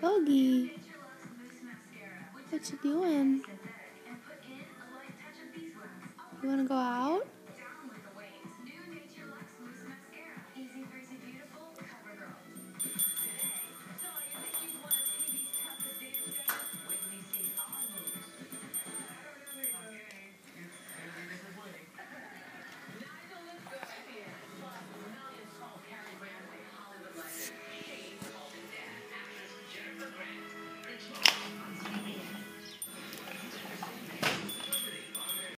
Boogie. What you doing? You wanna go out?